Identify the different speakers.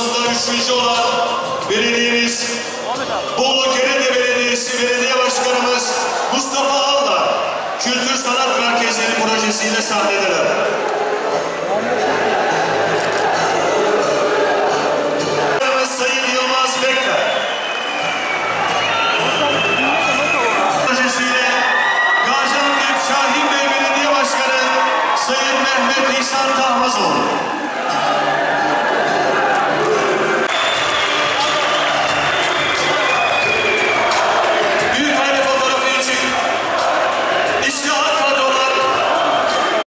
Speaker 1: sıralamasında üçüncü olan belediyemiz Bolu Gerede Belediyesi Belediye Başkanımız Mustafa Alla Kültür Sanat Merkezleri projesiyle sahnedeler. Sayın Yılmaz Bekler. Projesiyle Gaziantep Şahin Belediye Başkanı Sayın Mehmet İhsan Tahmazoğlu.